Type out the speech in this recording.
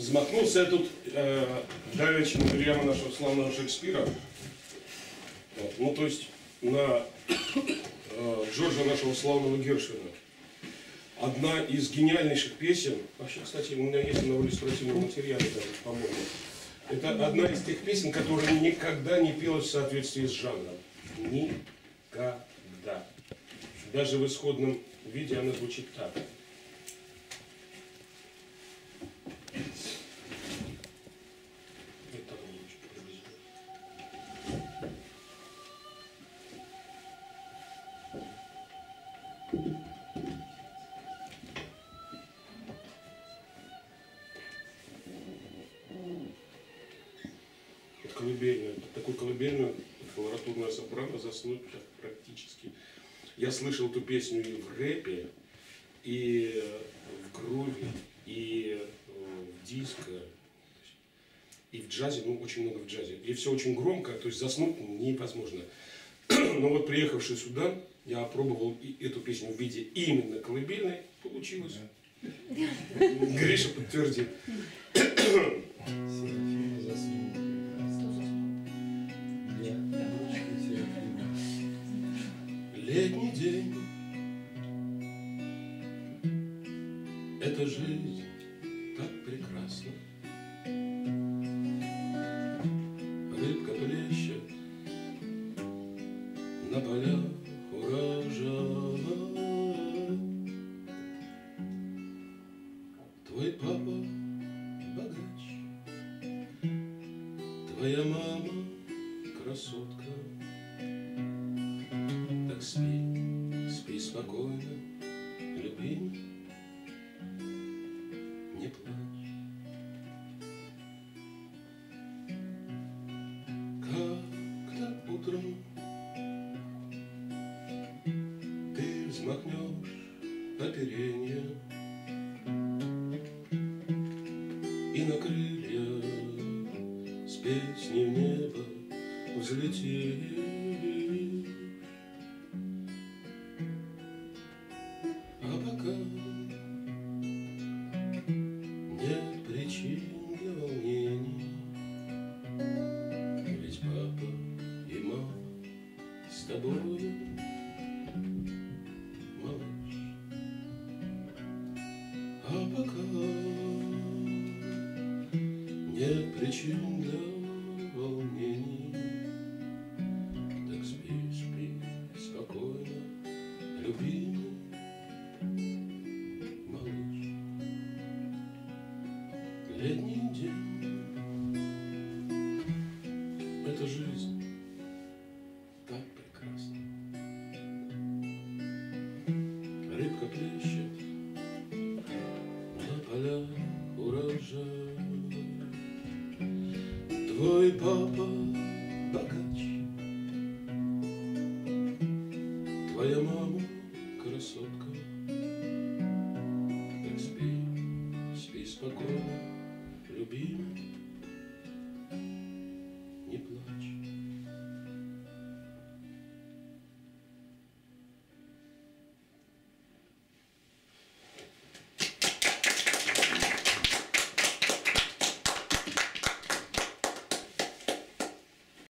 Змахнувся я тут э, давеча на Вильяма нашего славного Шекспира. Вот, Ну, то есть на э, Джорджа нашего славного Гершвина. Одна из гениальнейших песен, вообще, кстати, у меня есть на иллюстративном материале, даже, по-моему, это одна из тех песен, которая никогда не пелась в соответствии с жанром. Никогда. Даже в исходном виде она звучит так. Это такой колыбельную колоратурная сопрано заснуть практически. Я слышал эту песню и в рэпе, и в груве, и э, в диско, и в джазе, ну очень много в джазе. И все очень громко, то есть заснуть невозможно. Но вот приехавший сюда, я опробовал и эту песню в виде именно колыбельной, получилось. Гриша подтвердит. Летний день Эта жизнь так прекрасна Твой папа богач. Твоя мама красотка. Так спи, спи спокойно, любимый, не плачь. Как-то утром ты взмахнешь оперенье с песней в небо взлетишь. А пока нет причин для волнений, Ведь папа и мама с тобою, малыш. А пока нет причин для Летний день — это жизнь так прекрасна. Рыбка плещет на полях урожай. Твой папа богач, твоя мама красотка. Так спи, спи спокойно, любимый,